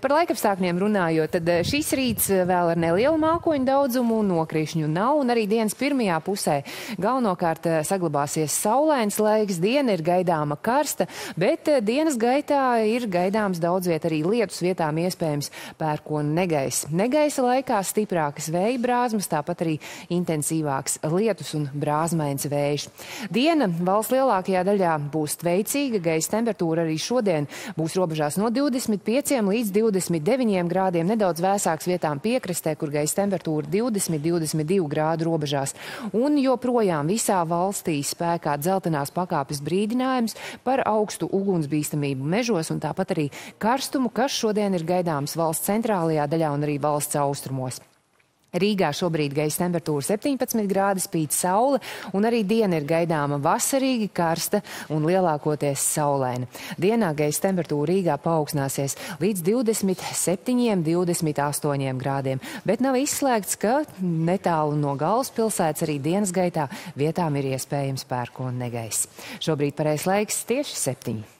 Par laikapstākļiem runājot, tad eh, šis rīts eh, vēl ar nelielu mākoņu daudzumu, nokrišņu nav, un arī dienas pirmajā pusē galvenokārt eh, saglabāsies saulains laiks, diena ir gaidāma karsta, bet dienas gaitā ir gaidāms daudz viet arī lietus vietām iespējams pērkonu negais. Negaisa laikā stiprākas vēja brāzmas, tāpat arī intensīvāks lietus un brāzmains vējš. Diena valsts lielākajā daļā būs veicīga, gaisa temperatūra arī šodien būs robežās no 25 līdz 20. 29 grādiem, nedaudz vēsāks vietām piekrastē, kur gaisa temperatūra 20-22 grādu robežās. Un joprojām visā valstī spēkā dzeltenās pakāpes brīdinājums par augstu ugunsbīstamību mežos un tāpat arī karstumu, kas šodien ir gaidāms valsts centrālajā daļā un arī valsts austrumos. Rīgā šobrīd gaisa temperatūra 17 grādi, spīd saule, un arī diena ir gaidāma vasarīgi, karsta un lielākoties saulaina. Dienā gaisa temperatūra Rīgā paaugstināsies līdz 27, 28 grādiem, bet nav izslēgts, ka netālu no galvaspilsētas arī dienas gaitā vietām ir iespējams pērkona negaiss. Šobrīd pareizais laiks tieši 7.